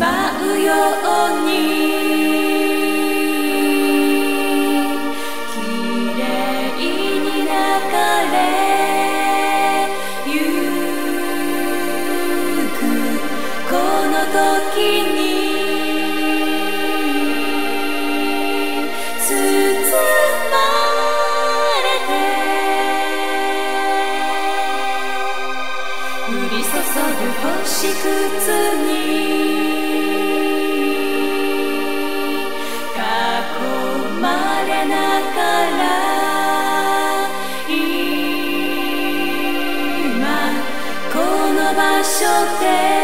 舞うように。きれいに流れゆくこの時に。包まれて降り注ぐ星屑。場所で